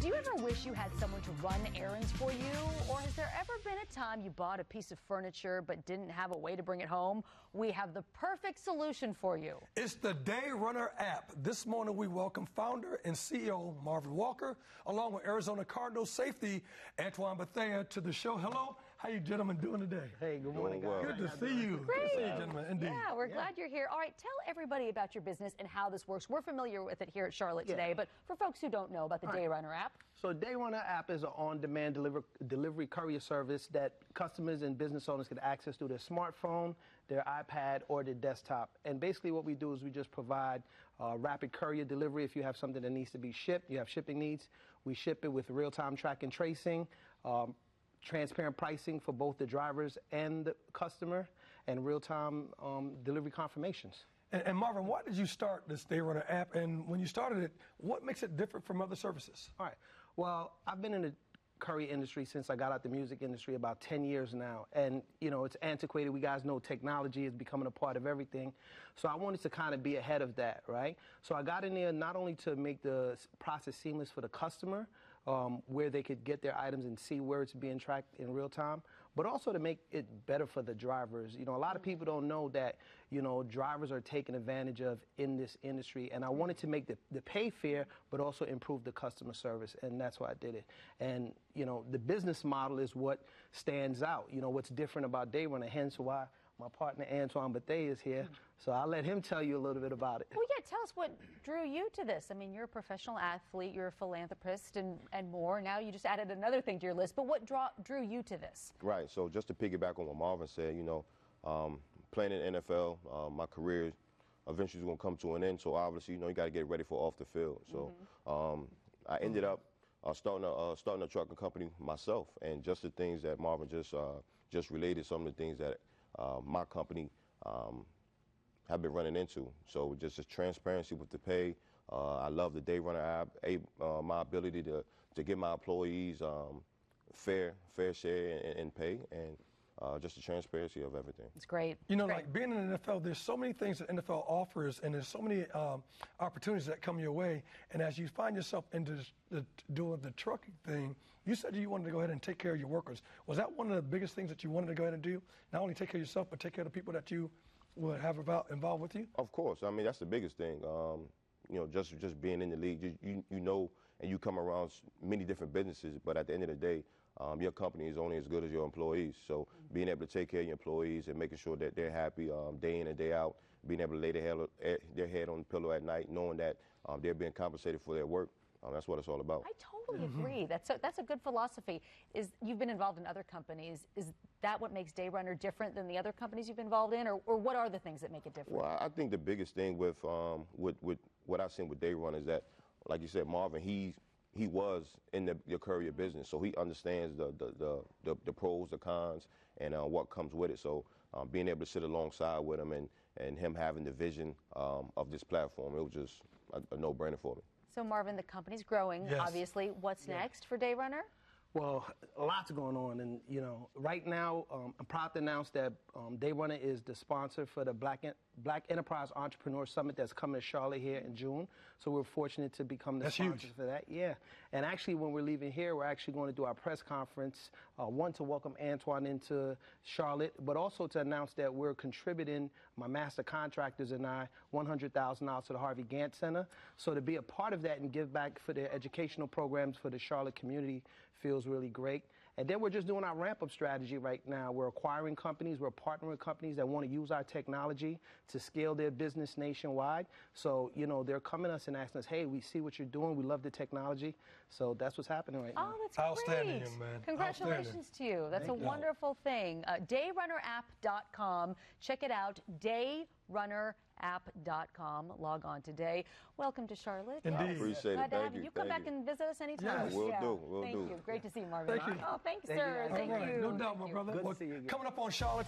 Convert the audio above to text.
Do you ever wish you had someone to run errands for you? Or has there ever been a time you bought a piece of furniture but didn't have a way to bring it home? We have the perfect solution for you. It's the Day Runner app. This morning we welcome founder and CEO Marvin Walker, along with Arizona Cardinals safety Antoine Bethea to the show. Hello, how you gentlemen doing today? Hey, good morning, guys. Good to see you. Great. Good to see you, gentlemen. Indeed. Yeah, we're glad you're here. All right, tell everybody about your business and how this works. We're familiar with it here at Charlotte Yeah. today, but for folks who don't know about the Day Runner app, So Day Runner app is an on-demand deliver, delivery courier service that customers and business owners can access through their smartphone, their iPad, or their desktop. And basically what we do is we just provide uh, rapid courier delivery if you have something that needs to be shipped, you have shipping needs. We ship it with real-time track and tracing, um, transparent pricing for both the drivers and the customer, and real-time um, delivery confirmations. And, and Marvin, why did you start this Day Runner app? And when you started it, what makes it different from other services? All right. Well, I've been in the courier industry since I got out the music industry about 10 years now. And, you know, it's antiquated. We guys know technology is becoming a part of everything. So I wanted to kind of be ahead of that, right? So I got in there not only to make the process seamless for the customer, um, where they could get their items and see where it's being tracked in real time, but also to make it better for the drivers. You know, a lot of people don't know that, you know, drivers are taken advantage of in this industry. And I wanted to make the, the pay fair, but also improve the customer service. And that's why I did it. And, you know, the business model is what stands out. You know, what's different about Day Runner, hence why my partner Antoine Bethea is here. So I'll let him tell you a little bit about it. well, yeah, tell us what drew you to this. I mean, you're a professional athlete, you're a philanthropist, and, and more. Now you just added another thing to your list. But what draw, drew you to this? Right. So just to piggyback on what Marvin said, you know, um, playing in the NFL, uh, my career eventually is going to come to an end. So obviously, you know, you got to get ready for off the field. So um, I ended up uh, starting a uh, starting a trucking company myself, and just the things that Marvin just uh, just related, some of the things that my company. Um, have been running into. So just the transparency with the pay. Uh, I love the Day Runner app. Uh, my ability to to give my employees um, fair fair share and, in pay, and uh, just the transparency of everything. It's great. You know, Great. like being in the NFL, there's so many things that NFL offers, and there's so many um, opportunities that come your way. And as you find yourself into the, doing the trucking thing, you said you wanted to go ahead and take care of your workers. Was that one of the biggest things that you wanted to go ahead and do? Not only take care of yourself, but take care of the people that you would have about, involved with you? Of course, I mean that's the biggest thing. Um, you know, just just being in the league, you, you you know, and you come around many different businesses, but at the end of the day, um, your company is only as good as your employees. So being able to take care of your employees and making sure that they're happy um, day in and day out, being able to lay their head, eh, their head on the pillow at night, knowing that um, they're being compensated for their work, um, that's what it's all about. I totally Mm-hmm. agree. That's a, that's a good philosophy. Is you've been involved in other companies? Is that what makes Day Runner different than the other companies you've been involved in, or, or what are the things that make it different? Well, I think the biggest thing with um, with, with what I've seen with Day Run is that, like you said, Marvin, he he was in the, the courier business, so he understands the the, the, the, the pros, the cons, and uh, what comes with it. So um, being able to sit alongside with him and, and him having the vision um, of this platform, it was just a, a no-brainer for me. So Marvin, the company's growing. Yes. Obviously, what's next for Day Runner? Well, a lots going on, and you know, right now, um, I'm proud to announce that um, Day Runner is the sponsor for the Black En- Black Enterprise Entrepreneur Summit that's coming to Charlotte here in June. So we're fortunate to become the That's sponsor huge. for that. Yeah, and actually, when we're leaving here, we're actually going to do our press conference. Uh, one to welcome Antoine into Charlotte, but also to announce that we're contributing, my master contractors and I, $100,000 to the Harvey Gantt Center. So to be a part of that and give back for their educational programs for the Charlotte community feels really great. And then we're just doing our ramp up strategy right now. We're acquiring companies, we're partnering with companies that want to use our technology to scale their business nationwide. So, you know, they're coming to us and asking us, hey, we see what you're doing, we love the technology. So that's what's happening right now. Oh, that's Outstanding, great. man. Congratulations to you. That's Thank a you. wonderful thing. Uh, dayrunner.app.com. Check it out. Dayrunner.app.com. Log on today. Welcome to Charlotte. Indeed. Yes. Appreciate it. Glad to Thank you. you. You come Thank back you. and visit us anytime. Yes. We'll do. We'll Thank do. you. Great to see you, Marvin. Thank you. Oh, thanks, Thank sir. guys. Thank All right, you. no doubt, my brother. Good to see you again. coming up on Charlotte.